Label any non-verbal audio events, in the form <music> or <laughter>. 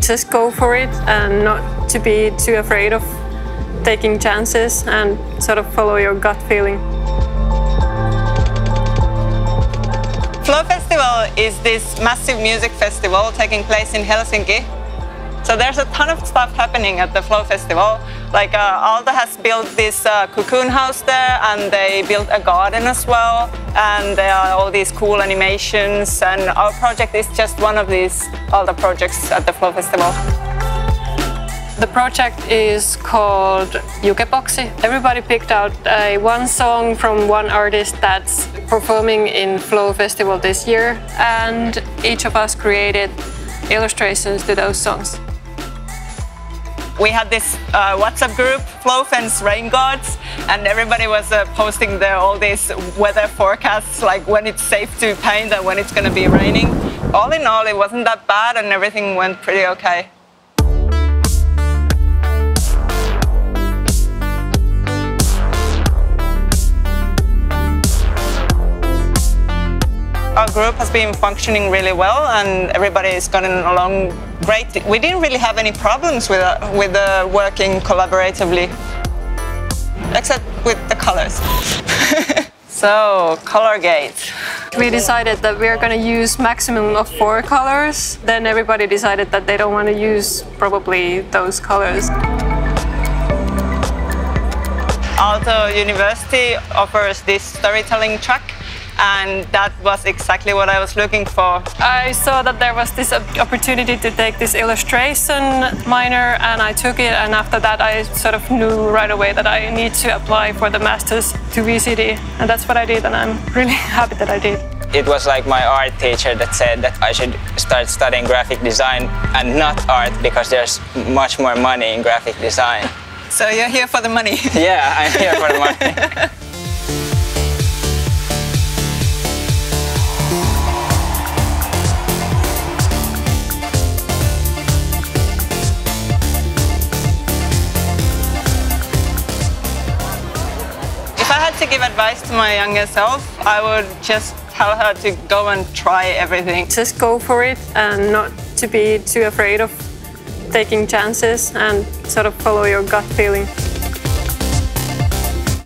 Just go for it and not to be too afraid of taking chances and sort of follow your gut feeling. Flow Festival is this massive music festival taking place in Helsinki. So there's a ton of stuff happening at the Flow Festival. Like uh, Aalto has built this uh, cocoon house there and they built a garden as well. And there are all these cool animations and our project is just one of these Aalto projects at the Flow Festival. The project is called Jukeboxi. Everybody picked out uh, one song from one artist that's performing in Flow Festival this year and each of us created illustrations to those songs. We had this uh, WhatsApp group, Flowfence Rain Gods, and everybody was uh, posting their, all these weather forecasts, like when it's safe to paint and when it's going to be raining. All in all, it wasn't that bad and everything went pretty okay. Our group has been functioning really well and everybody is getting along great. We didn't really have any problems with, uh, with uh, working collaboratively, except with the colors. <laughs> so, Colorgate. We decided that we are going to use maximum of four colors. Then everybody decided that they don't want to use probably those colors. Aalto University offers this storytelling track and that was exactly what I was looking for. I saw that there was this opportunity to take this illustration minor and I took it and after that I sort of knew right away that I need to apply for the masters to VCD and that's what I did and I'm really <laughs> happy that I did. It was like my art teacher that said that I should start studying graphic design and not art because there's much more money in graphic design. So you're here for the money? yeah, I'm here for the money. <laughs> to give advice to my younger self, I would just tell her to go and try everything. Just go for it and not to be too afraid of taking chances and sort of follow your gut feeling.